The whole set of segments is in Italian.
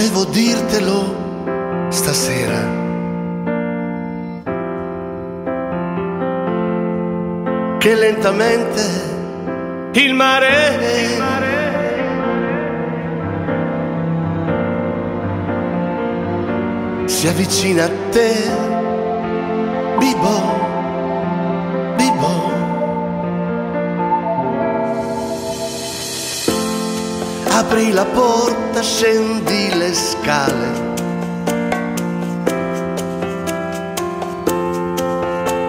volevo dirtelo stasera. Che lentamente il mare, si avvicina a te, Bibo. Apri la porta, scendi le scale.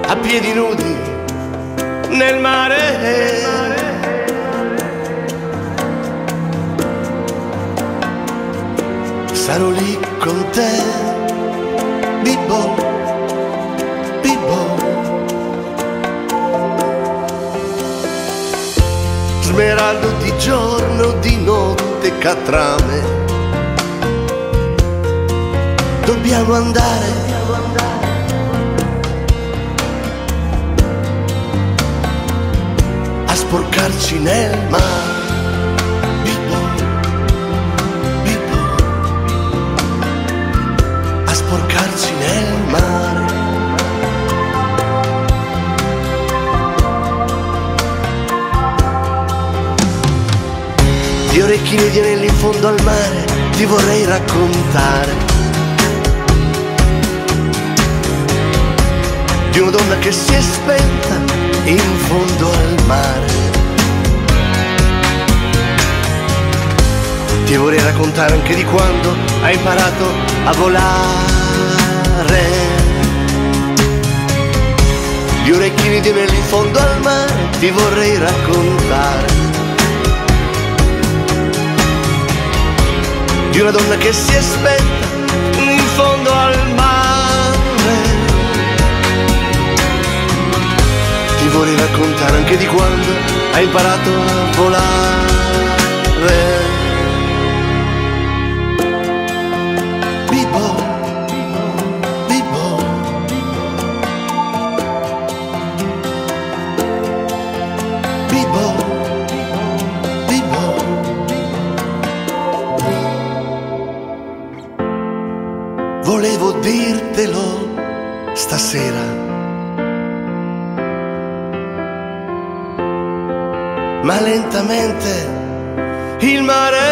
A piedi nudi nel mare. Sarò lì con te, Smeraldo di giorno, di notte, catrame. Dobbiamo andare. A sporcarci nel mare. Di orecchini di anelli in fondo al mare ti vorrei raccontare. Di una donna che si è spenta in fondo al mare. Ti vorrei raccontare anche di quando hai imparato a volare. Di orecchini di anelli in fondo al mare ti vorrei raccontare. Di una donna che si è spenta in fondo al mare. Ti vorrei raccontare anche di quando hai imparato a volare. Dirtelo stasera. Ma lentamente il mare,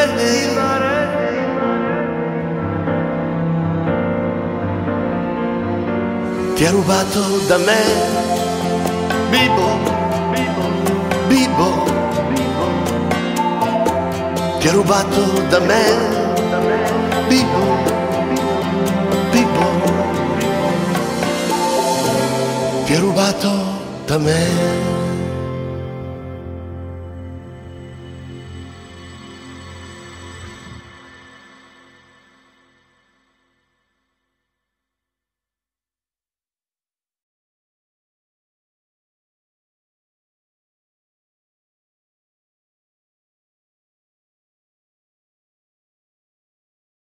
ti ha rubato da me, Bibo, Bibo, ti ha rubato da me, Bibo. Bibo rubato da me.